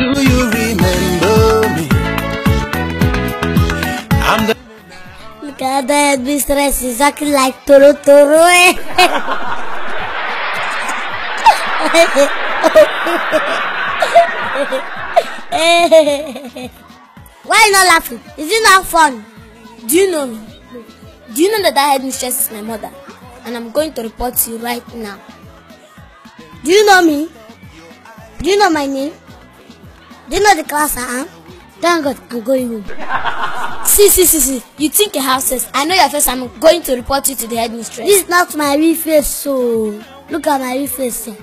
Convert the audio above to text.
Do you remember me? I'm the Look at that mistress is acting like Toro Toro. eh? Why you not laughing? Is it not fun? Do you know me? Do you know that that headmistress is my mother? And I'm going to report to you right now. Do you know me? Do you know my name? Do you know the class I am? Thank God I'm going home. See, see, see, see. You think you have sense. I know your face. I'm going to report you to the headmistress. This is not my real face, so look at my real face. eh.